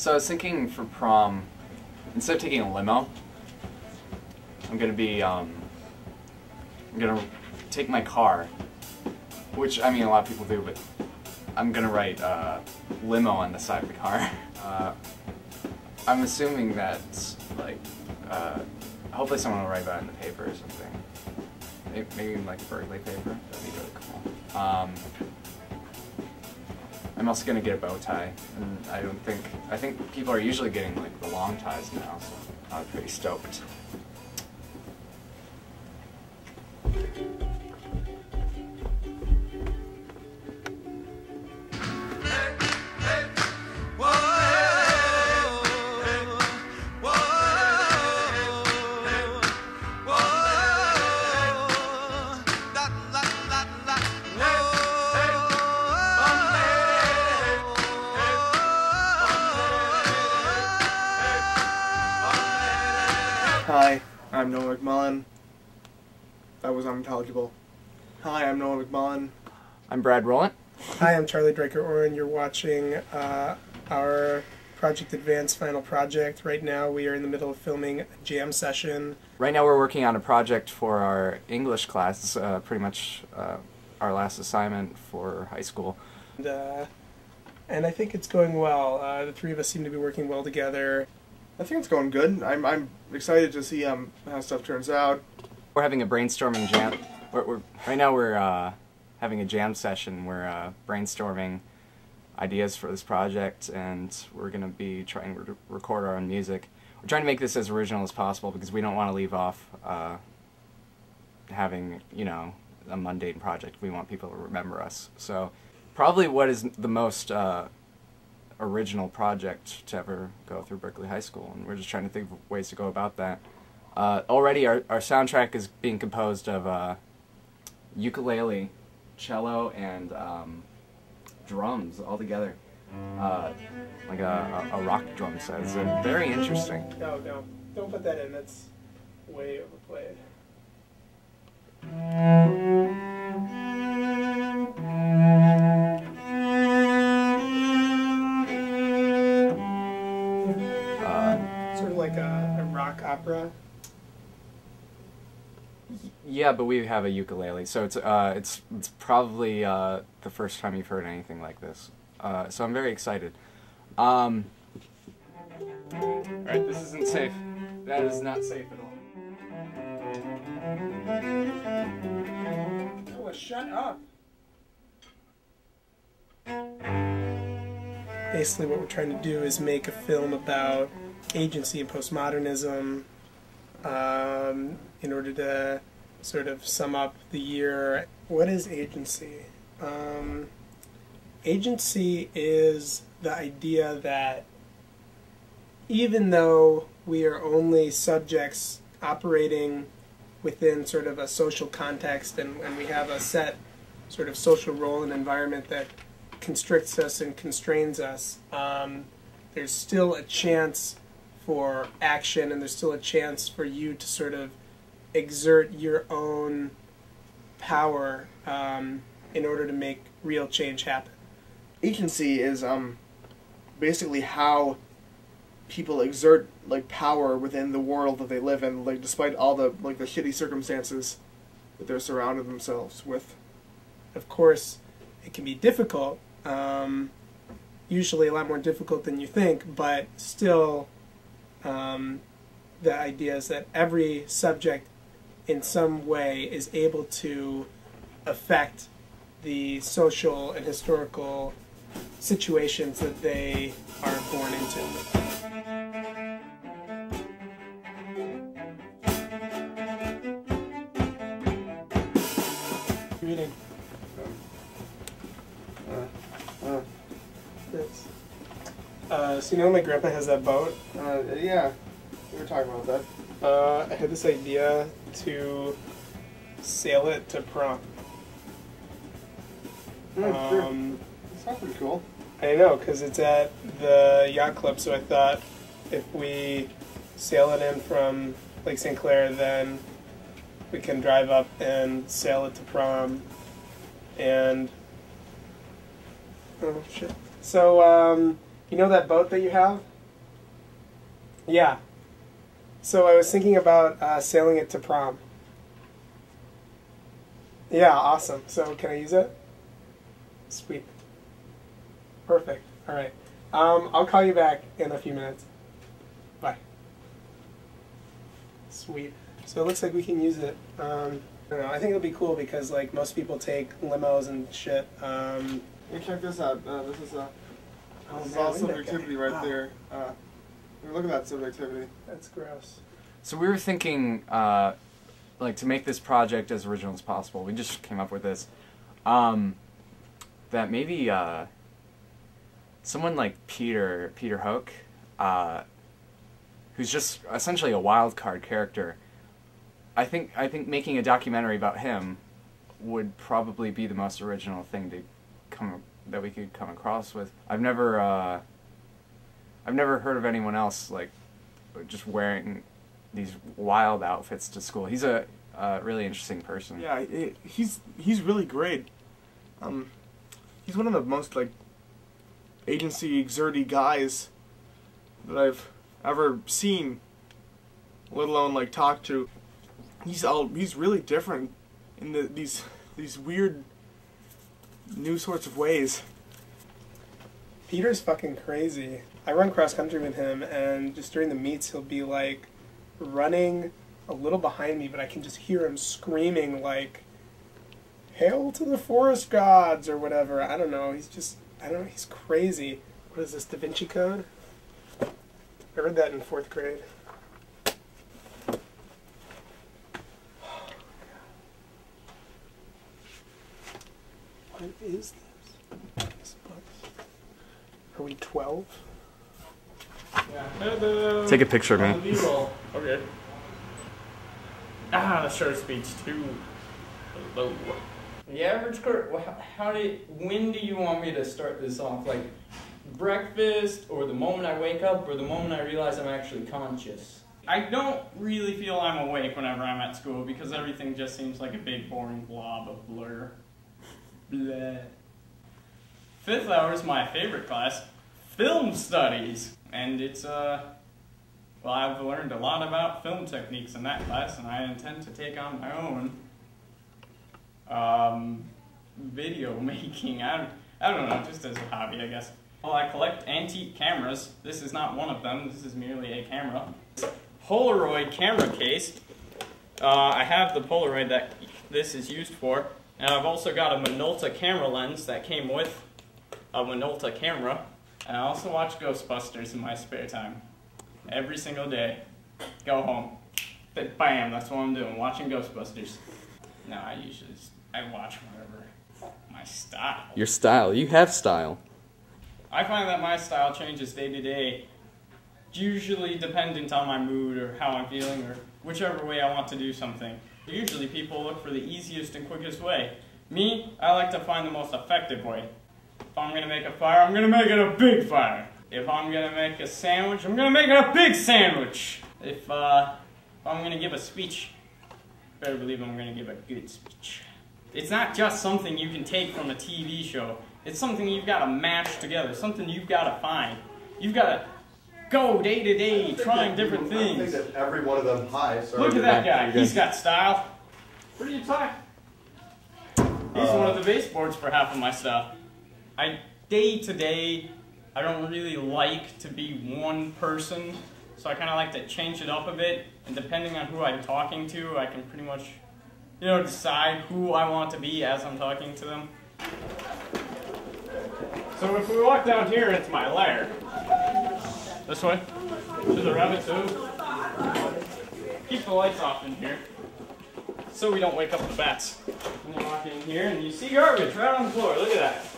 So I was thinking for prom, instead of taking a limo, I'm gonna be um, I'm gonna take my car, which I mean a lot of people do, but I'm gonna write uh, limo on the side of the car. Uh, I'm assuming that like uh, hopefully someone will write about it in the paper or something. Maybe, maybe like a Berkley paper. That'd be really cool. Um, I'm also gonna get a bow tie, and I don't think I think people are usually getting like the long ties now, so I'm pretty stoked. McMullen. That was unintelligible. Hi, I'm Noah McMullen. I'm Brad Roelandt. Hi, I'm Charlie Draker Oren. You're watching uh, our Project Advance final project. Right now, we are in the middle of filming a jam session. Right now we're working on a project for our English class. It's uh, pretty much uh, our last assignment for high school. And, uh, and I think it's going well. Uh, the three of us seem to be working well together. I think it's going good. I'm, I'm excited to see um, how stuff turns out. We're having a brainstorming jam. We're, we're right now we're uh, having a jam session. We're uh, brainstorming ideas for this project, and we're gonna be trying to record our own music. We're trying to make this as original as possible because we don't want to leave off uh, having you know a mundane project. We want people to remember us. So probably what is the most uh, original project to ever go through Berkley High School, and we're just trying to think of ways to go about that. Uh, already, our, our soundtrack is being composed of uh, ukulele, cello, and um, drums all together, uh, like a, a, rock drum set. It's very interesting. No, no, don't put that in. That's way overplayed. Yeah, but we have a ukulele, so it's uh, it's it's probably uh, the first time you've heard anything like this. Uh, so I'm very excited. Um, all right, this isn't safe. That is not safe at all. Noah, shut up. Basically, what we're trying to do is make a film about agency and postmodernism um, in order to sort of sum up the year. What is agency? Um, agency is the idea that even though we are only subjects operating within sort of a social context and, and we have a set sort of social role and environment that constricts us and constrains us, um, there's still a chance for action and there's still a chance for you to sort of exert your own power um, in order to make real change happen. Agency is um, basically how people exert like power within the world that they live in, like despite all the like the shitty circumstances that they're surrounded themselves with. Of course, it can be difficult, um, usually a lot more difficult than you think, but still, um, the idea is that every subject in some way is able to affect the social and historical situations that they are born into. Reading. Yes. Uh, so you know my grandpa has that boat? Uh, yeah, we were talking about that. Uh, I had this idea to sail it to prom. Mm. Um, sounds pretty cool. I know, because it's at the yacht club, so I thought if we sail it in from Lake St. Clair, then we can drive up and sail it to prom. And. Oh, shit. So, um, You know that boat that you have? Yeah. So I was thinking about uh, sailing it to prom. Yeah, awesome. So can I use it? Sweet. Perfect. All right. Um, I'll call you back in a few minutes. Bye. Sweet. So it looks like we can use it. Um, I don't know. I think it'll be cool because like most people take limos and shit. Um, Hey, check this out. Uh, this is, uh, oh, this is man, all look at that guy. subjectivity right there. Uh, look at that subjectivity. That's gross. So we were thinking, uh, like, to make this project as original as possible. We just came up with this. Um, that maybe uh, someone like Peter Peter Hoch, uh, who's just essentially a wild card character. I think I think making a documentary about him would probably be the most original thing to come that we could come across with. I've never uh, I've never heard of anyone else like just wearing these wild outfits to school. He's a really interesting person. Yeah, it, he's he's really great. Um, he's one of the most like agency exerty guys that I've ever seen, let alone like talked to. He's all he's really different in the, these these weird new sorts of ways. Peter's fucking crazy. I run cross country with him, and just during the meets, he'll be like running a little behind me, but I can just hear him screaming like, "Hail to the forest gods" or whatever. I don't know. He's just I don't know. He's crazy. What is this Da Vinci Code? I read that in fourth grade. What is this? This book? Are we 12? Yeah. Hello. Take a picture of me. The Okay. Ah, the short speech too low. The average court. wh- How did? When do you want me to start this off? Like breakfast, or the moment I wake up, or the moment I realize I'm actually conscious? I don't really feel I'm awake whenever I'm at school because everything just seems like a big boring blob of blur. Bleh. Fifth hour is my favorite class, film studies, and it's uh. Well, I've learned a lot about film techniques in that class, and I intend to take on my own um, video making. I, I don't know, just as a hobby, I guess. Well, I collect antique cameras. This is not one of them. This is merely a camera. Polaroid camera case. Uh, I have the Polaroid that this is used for, and I've also got a Minolta camera lens that came with a Minolta camera. And I also watch Ghostbusters in my spare time every single day. Go home. But bam, that's what I'm doing, watching Ghostbusters. No, I usually just, I watch whatever my style. Your style. You have style. I find that my style changes day to day, usually dependent on my mood or how I'm feeling or whichever way I want to do something. Usually people look for the easiest and quickest way. Me, I like to find the most effective way. If I'm gonna make a fire, I'm gonna make it a big fire. If I'm gonna make a sandwich, I'm gonna make it a big sandwich. If, uh, if I'm gonna give a speech, better believe I'm gonna give a good speech. It's not just something you can take from a TV show. It's something you've got to match together, something you've got to find. You've got to go day to day trying different things. I think that every one of them. Hi, sorry. Look at that guy. He's got style. What are you talking? He's one of the baseboards for half of my stuff. I day to day, I don't really like to be one person, so I kind of like to change it up a bit. And depending on who I'm talking to, I can pretty much, you know, decide who I want to be as I'm talking to them. So if we walk down here it's my lair, this way, to the rabbit too. Keep the lights off in here, so we don't wake up the bats. And you walk in here and you see garbage right on the floor. Look at that.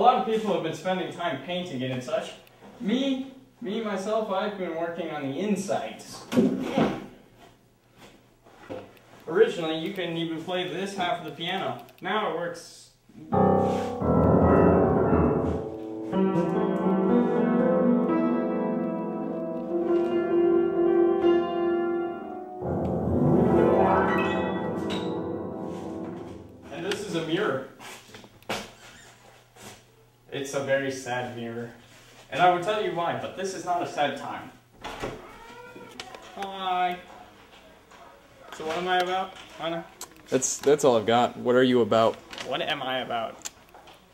A lot of people have been spending time painting it and such. Me, me myself, I've been working on the insides. Originally, you couldn't even play this half of the piano. Now it works. It's a very sad mirror. And I will tell you why, but this is not a sad time. Hi. So what am I about, Anna? That's that's all I've got. What are you about? What am I about?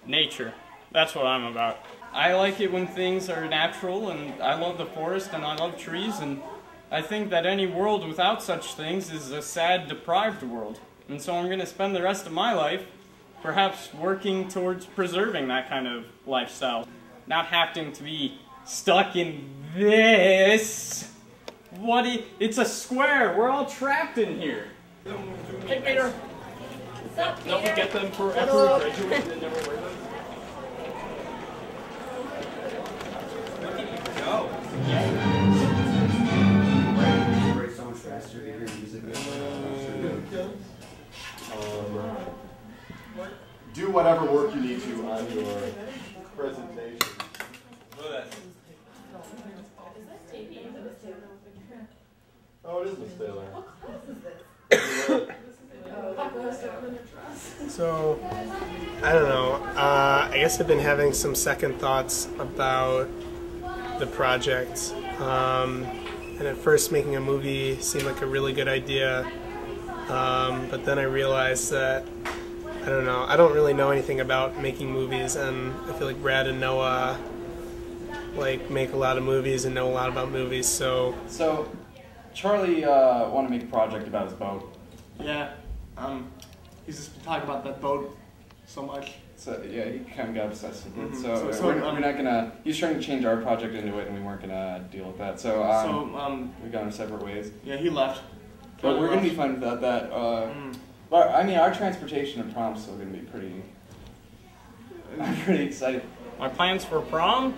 Nature. That's what I'm about. I like it when things are natural, and I love the forest, and I love trees, and I think that any world without such things is a sad, deprived world. And so I'm going to spend the rest of my life perhaps working towards preserving that kind of lifestyle. Not having to be stuck in this. What? I- it's a square. We're all trapped in here. Hey, Peter. What's up? Don't forget them for after we graduate and never wear them. Write songs faster to hear music. Do whatever work you need to on your presentation. Oh, it is Miss Taylor. So, I don't know. Uh, I guess I've been having some second thoughts about the project. Um, and at first, making a movie seemed like a really good idea. Um, but then I realized that, I don't know, I don't really know anything about making movies. And I feel like Brad and Noah, like, make a lot of movies and know a lot about movies. So, So, Charlie uh, wanted to make a project about his boat. Yeah. Um, he's just been talking about that boat so much. So yeah, he kind of got obsessed with it. Mhm. So, So- so, we're, um, we're not gonna. He's trying to change our project into it, and we weren't gonna deal with that. So, um, so um, we got our separate ways. yeah, he left. But we're gonna be fine without that. Uh, Mm. But I mean, our transportation and prom's still gonna be pretty. I'm pretty excited. My plans for prom?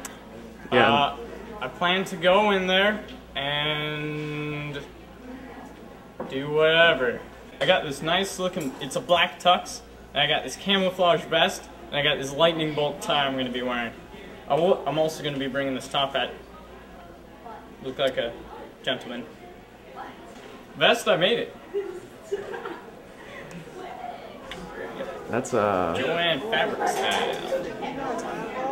Yeah. Uh, I plan to go in there and do whatever. I got this nice looking, it's a black tux, and I got this camouflage vest, and I got this lightning bolt tie I'm gonna be wearing. I will, I'm also gonna be bringing this top hat. Look like a gentleman. Vest, I made it. That's uh. Jo-Ann Fabric style.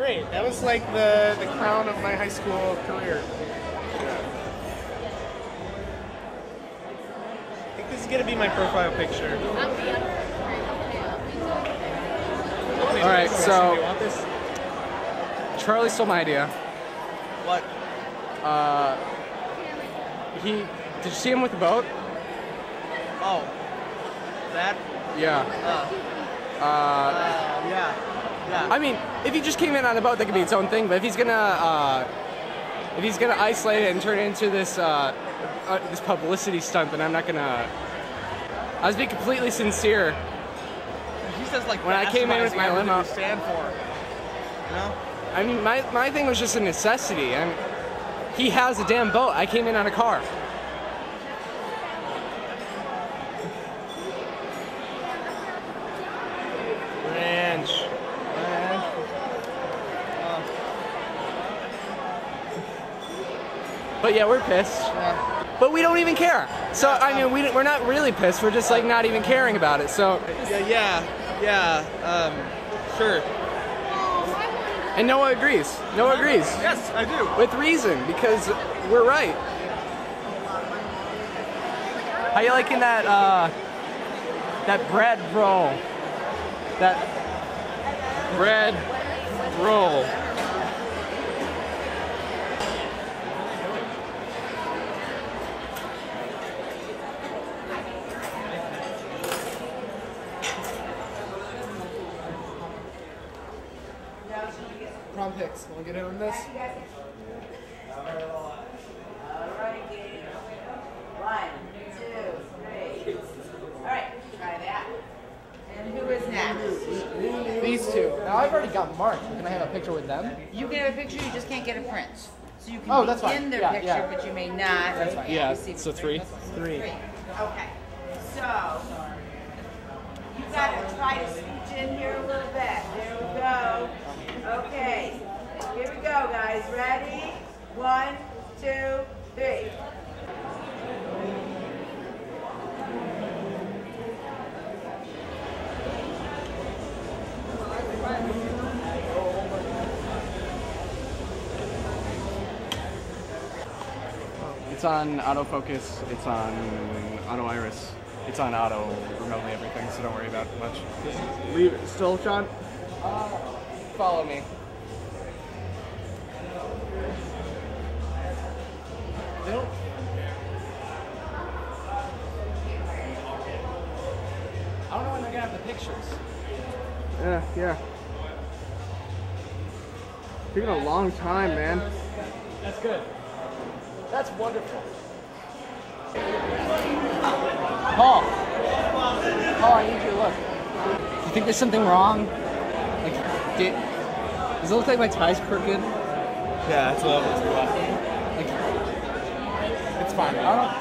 Great. That was like the, the crown of my high school career. I think this is gonna be my profile picture. All right, so Charlie stole my idea. What? Uh, he did you see him with the boat? Oh, that? Yeah. Uh, Uh, uh, yeah, yeah. I mean, if he just came in on a boat, that could be its own thing. But if he's gonna, uh, if he's gonna isolate it and turn it into this, uh, uh, this publicity stunt, then I'm not gonna. I was being completely sincere. He says like When I came in with my limo- stand for. You know? I mean, my, my thing was just a necessity. I mean, he has a damn boat. I came in on a car. But yeah, we're pissed. Yeah. But we don't even care. So I mean, we, we're not really pissed. We're just like not even caring about it. So Yeah, yeah. Yeah, um, sure. And Noah agrees. Noah agrees. Yes, I do. With reason, because we're right. How you liking that uh that bread roll? That bread roll. Get in on this? One, two, three. All right, try that. And who is next? These two. Now I've already got marked. Can I have a picture with them? You can have a picture, you just can't get a print. So you can Oh, be that's fine. in their Yeah, picture, yeah. but you may not. That's fine. Yeah, receive so three. Three. Three. Okay. So you gotta try to scooch in here a little bit. There we go. Okay. Here we go, guys. Ready? One, two, three. It's on autofocus, it's on auto iris, it's on auto remotely everything, so don't worry about it much. Leave it. Still, Sean? Uh, follow me. They don't. I don't know when they're gonna have the pictures. Yeah, yeah. It's been a long time, man. That's good. That's wonderful. Paul. Paul, I need you to look. Do you think there's something wrong? Like, did, does it look like my tie's crooked? Yeah, it's a little bit too rough. It's fine.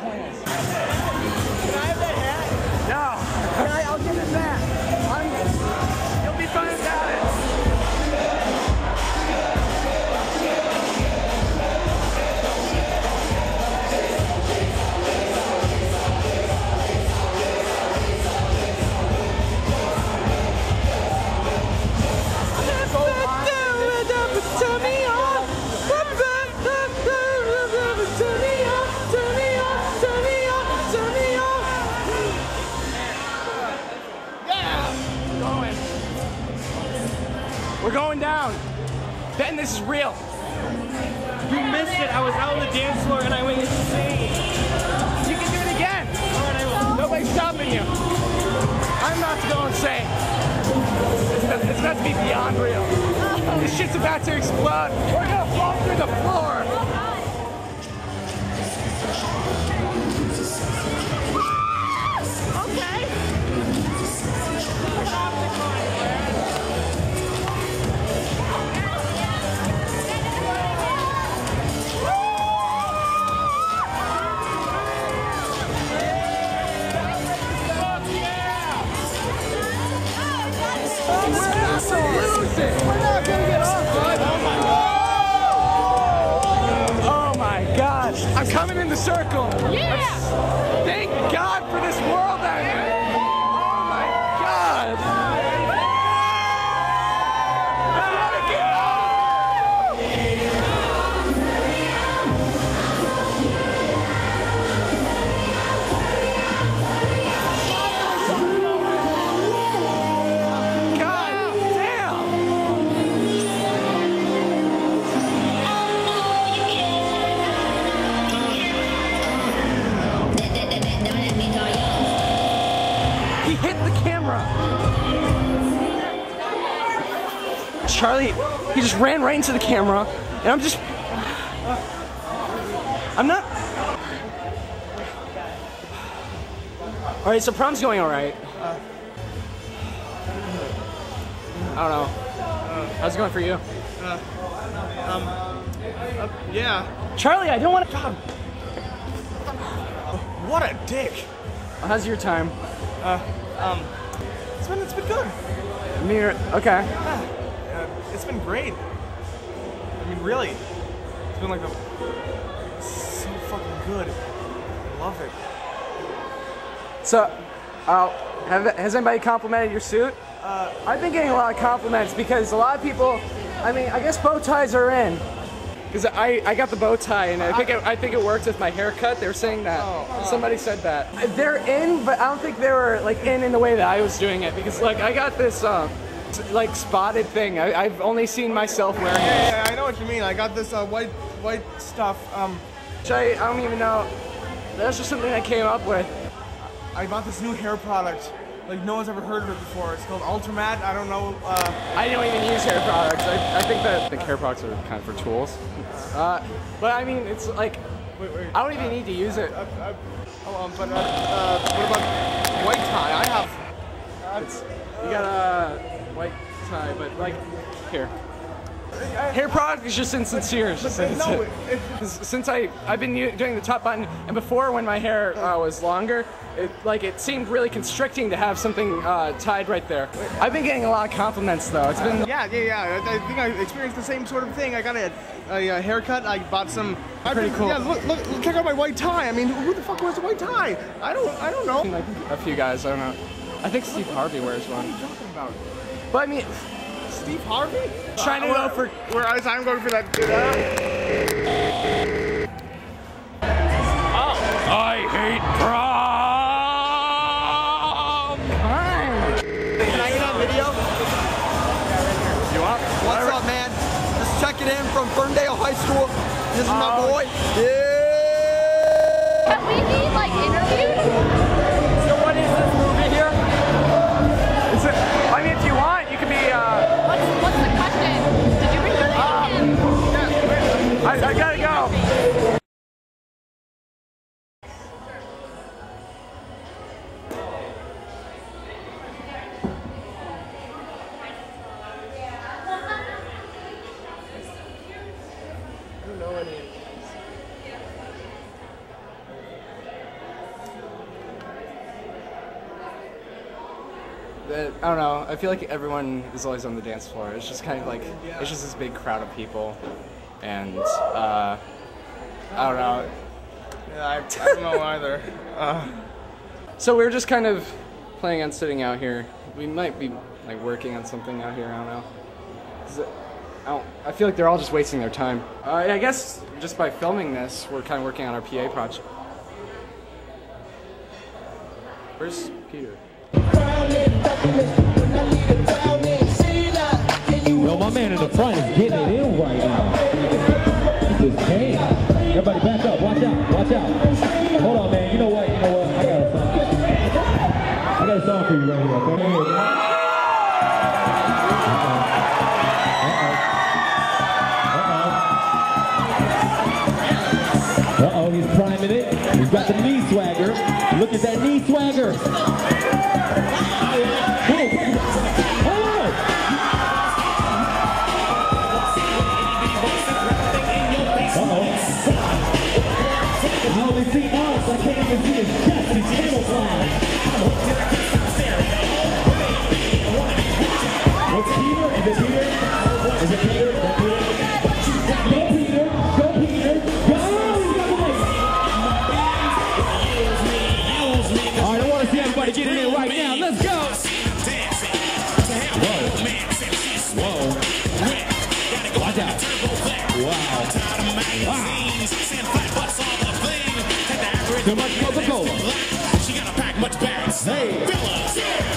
The floor. Yeah. He just ran right into the camera, and I'm just. I'm not. All right, so prom's going all right. I don't know. How's it going for you? Um, uh, yeah. Charlie, I don't want to. God, What a dick. how's your time? Um, it's been it's been good. Mir. Okay. Uh, it's been great. I mean, really, it's been like a so fucking good. I love it. So, uh, have, has anybody complimented your suit? I've been getting a lot of compliments because a lot of people, I mean, I guess bow ties are in. Because I, I got the bow tie and I think it, I think it worked with my haircut. They were saying that. Somebody said that. They're in, but I don't think they were like in in the way that I was doing it because like I got this um, like spotted thing. I, I've only seen myself wearing it. Yeah, yeah, I know what you mean. I got this uh, white white stuff. Um, Which I, I don't even know. That's just something I came up with. I bought this new hair product. Like no one's ever heard of it before. It's called Ultramat. I don't know. Uh, I don't even use hair products. I, I think that the hair products are kind of for tools. Uh, but I mean, it's like wait, wait. I don't even need to use it. Uh, uh, oh, um, but uh, uh, what about white tie? I have. It's, you got a white tie, but like here. Hair product is just insincere. It's just no, insincere. it, Since I I've been doing the top button, and before when my hair uh, was longer, it like it seemed really constricting to have something uh, tied right there. I've been getting a lot of compliments though. It's been Yeah, yeah, yeah. I, I think I experienced the same sort of thing. I got a, a, uh haircut. I bought some. I Pretty cool. Yeah, look, look, look, check out my white tie. I mean, who the fuck wears a white tie? I don't, I don't know. like a few guys. I don't know. I think Steve Harvey wears one. What are you talking about? But I mean, Steve Harvey? Trying to go for- Where I was, I'm going for that. Oh. I hate prom. Can I get on video? You want? What's up, man? Just checking in from Ferndale High School. This is my oh. boy. Yeah. I, I gotta go. I don't know. I feel like everyone is always on the dance floor. It's just kind of like it's just this big crowd of people, and uh, I don't know. Yeah, I, I don't know either. Uh, So we're just kind of planning on sitting out here. We might be like working on something out here. I don't know. it- I, don't, I feel like they're all just wasting their time. Uh, I guess just by filming this, we're kind of working on our PA project. Where's Peter? Yo, my man in the front is getting it in right now. Is pain. Everybody back up. Watch out. Watch out. Hold on, man. You know what? You know what? I got a song. I got a song for you right here. Go ahead. Uh-oh, he's priming it. He's got the knee swagger. Look at that knee swagger. Too much Coca-Cola. Fellas,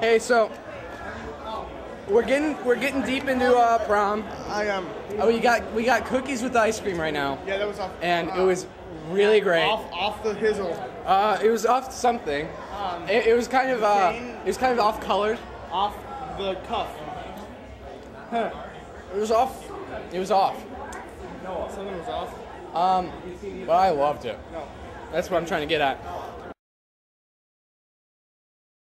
Hey, so we're getting we're getting deep into uh, prom. I um. Oh, we got we got cookies with ice cream right now, Yeah, that was off. and uh, it was really great. off off the hizzle. Uh, it was off something. Um, It, it was kind of uh, it was kind of off colored. Off the cuff. Huh. It was off. It was off. No, something was off. Um, but I loved it. No. That's what I'm trying to get at.